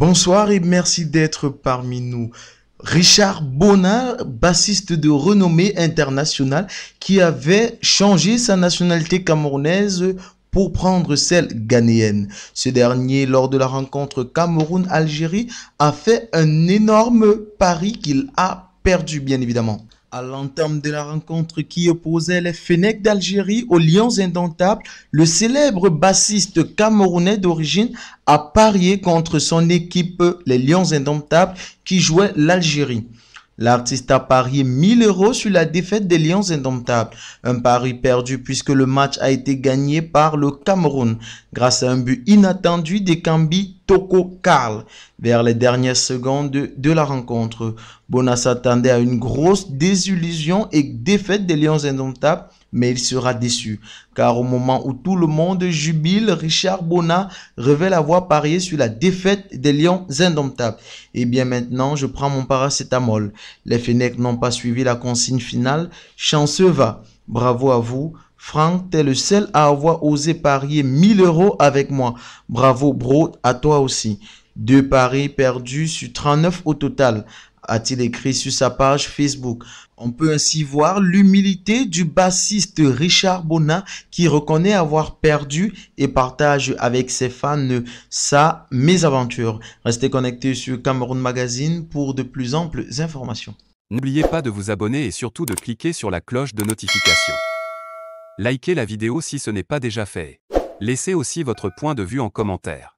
Bonsoir et merci d'être parmi nous. Richard Bona, bassiste de renommée internationale, qui avait changé sa nationalité camerounaise pour prendre celle ghanéenne. Ce dernier, lors de la rencontre Cameroun-Algérie, a fait un énorme pari qu'il a perdu, bien évidemment. À l'entame de la rencontre qui opposait les Fennecs d'Algérie aux Lions Indomptables, le célèbre bassiste camerounais d'origine a parié contre son équipe, les Lions Indomptables, qui jouait l'Algérie. L'artiste a parié 1000 euros sur la défaite des Lions Indomptables. Un pari perdu puisque le match a été gagné par le Cameroun grâce à un but inattendu des Kambi Toko Karl vers les dernières secondes de, la rencontre. Bona s'attendait à une grosse désillusion et défaite des Lions Indomptables mais il sera déçu. Car au moment où tout le monde jubile, Richard Bona révèle avoir parié sur la défaite des Lions indomptables. Et bien maintenant, je prends mon paracétamol. Les Fennecs n'ont pas suivi la consigne finale. Chanceux va. Bravo à vous. Franck, t'es le seul à avoir osé parier 1000 euros avec moi. Bravo, bro, à toi aussi. Deux paris perdus sur 39 au total a-t-il écrit sur sa page Facebook. On peut ainsi voir l'humilité du bassiste Richard Bona qui reconnaît avoir perdu et partage avec ses fans sa mésaventure. Restez connectés sur Cameroun Magazine pour de plus amples informations. N'oubliez pas de vous abonner et surtout de cliquer sur la cloche de notification. Likez la vidéo si ce n'est pas déjà fait. Laissez aussi votre point de vue en commentaire.